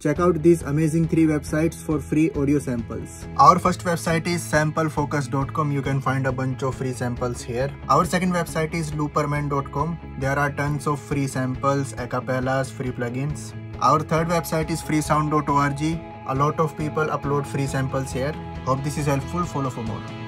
Check out these amazing three websites for free audio samples. Our first website is samplefocus.com. You can find a bunch of free samples here. Our second website is looperman.com. There are tons of free samples, acapellas, free plugins. Our third website is freesound.org. A lot of people upload free samples here. Hope this is helpful. Follow for more.